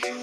you.